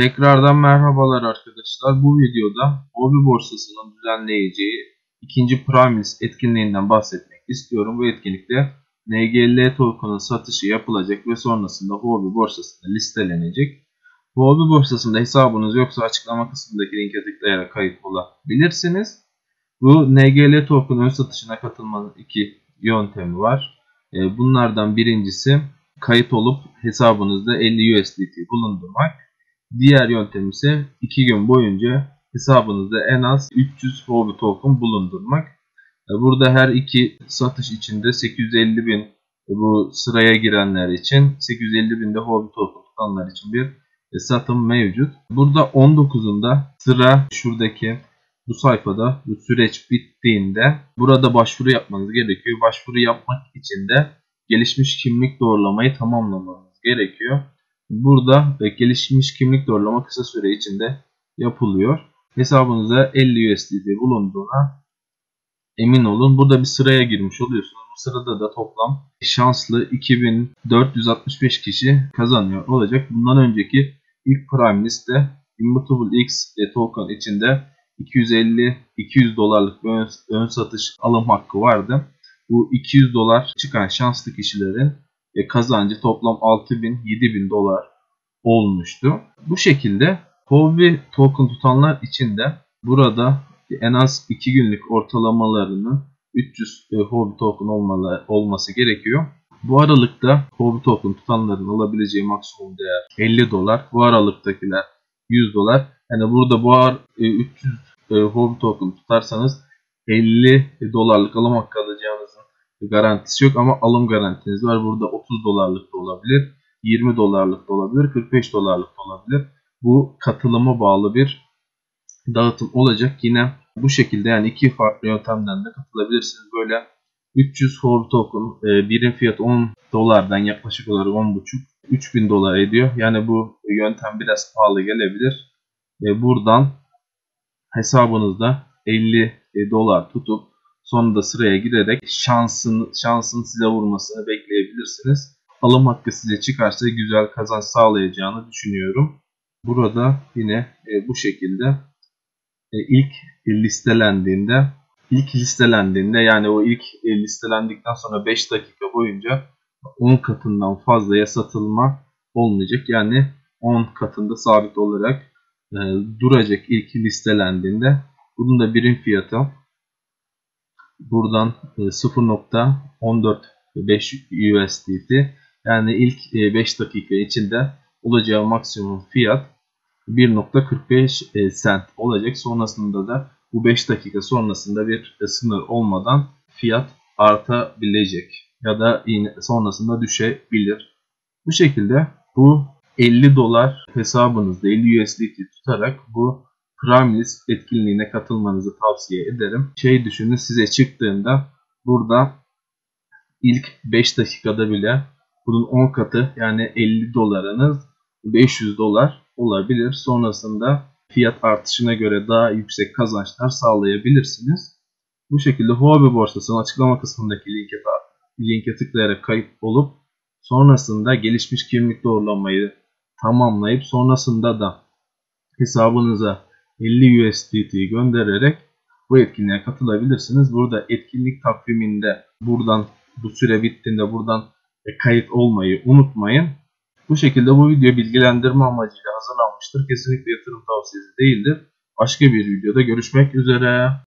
Tekrardan merhabalar arkadaşlar. Bu videoda Hobi borsasının düzenleyeceği ikinci Prime List etkinliğinden bahsetmek istiyorum. Bu etkinlikte NGL token'ın satışı yapılacak ve sonrasında Hobi borsasında listelenecek. Hobi borsasında hesabınız yoksa açıklama kısmındaki linke tıklayarak kayıt olabilirsiniz. Bu NGL token ön satışına katılmanın iki yöntemi var. Ee, bunlardan birincisi kayıt olup hesabınızda 50 USDT bulundurmak. Diğer yöntem ise 2 gün boyunca hesabınızda en az 300 Hobby token bulundurmak. Ee, burada her iki satış içinde 850 bin bu sıraya girenler için 850 bin de Hobby token tutanlar için bir satım mevcut. Burada 19'unda sıra şuradaki bu sayfada bu süreç bittiğinde burada başvuru yapmanız gerekiyor. Başvuru yapmak için de gelişmiş kimlik doğrulamayı tamamlamanız gerekiyor. Burada ve gelişmiş kimlik doğrulama kısa süre içinde yapılıyor. Hesabınıza 50 USDT bulunduğuna emin olun. Burada bir sıraya girmiş oluyorsunuz. Bu sırada da toplam şanslı 2465 kişi kazanıyor olacak. Bundan önceki ilk Prime liste Immutable X token içinde 250-200 dolarlık bir ön, ön satış alım hakkı vardı. Bu 200 dolar çıkan şanslı kişilerin e, kazancı toplam 6000-7000 dolar olmuştu. Bu şekilde Hobby token tutanlar için de burada en az 2 günlük ortalamalarını 300 e, Hobby token olmalı, olması gerekiyor. Bu aralıkta Hobby token tutanların alabileceği maksimum değer 50 dolar. Bu aralıktakiler 100 dolar. Yani burada bu ar 300 e, Hobby token tutarsanız 50 dolarlık alım hakkı alacağınızın garantisi yok ama alım garantiniz var. Burada 30 dolarlık da olabilir, 20 dolarlık da olabilir, 45 dolarlık da olabilir. Bu katılıma bağlı bir dağıtım olacak. Yine bu şekilde yani iki farklı yöntemden de katılabilirsiniz. Böyle 300 Hobby token e, birim fiyat 10 dolardan yaklaşık olarak 10.5 3000 dolar ediyor. Yani bu yöntem biraz pahalı gelebilir. E, buradan hesabınızda 50 dolar tutup sonunda sıraya girerek şansın, şansın size vurmasını bekleyebilirsiniz. Alım hakkı size çıkarsa güzel kazanç sağlayacağını düşünüyorum. Burada yine e, bu şekilde e, ilk listelendiğinde ilk listelendiğinde yani o ilk e, listelendikten sonra 5 dakika boyunca 10 katından fazlaya satılma olmayacak. Yani 10 katında sabit olarak e, duracak ilk listelendiğinde. Bunun da birim fiyatı buradan 0.145 USDT yani ilk 5 dakika içinde olacağı maksimum fiyat 1.45 cent olacak. Sonrasında da bu 5 dakika sonrasında bir sınır olmadan fiyat artabilecek ya da sonrasında düşebilir. Bu şekilde bu 50 dolar hesabınızda 50 USDT tutarak bu Prime List etkinliğine katılmanızı tavsiye ederim. Şey düşünün size çıktığında burada ilk 5 dakikada bile bunun 10 katı yani 50 dolarınız 500 dolar olabilir. Sonrasında fiyat artışına göre daha yüksek kazançlar sağlayabilirsiniz. Bu şekilde Huobi borsasının açıklama kısmındaki linke, linke tıklayarak kayıt olup sonrasında gelişmiş kimlik doğrulamayı tamamlayıp sonrasında da hesabınıza 50 USDT göndererek bu etkinliğe katılabilirsiniz. Burada etkinlik takviminde buradan bu süre bittiğinde buradan kayıt olmayı unutmayın. Bu şekilde bu video bilgilendirme amacıyla hazırlanmıştır. Kesinlikle yatırım tavsiyesi değildir. Başka bir videoda görüşmek üzere.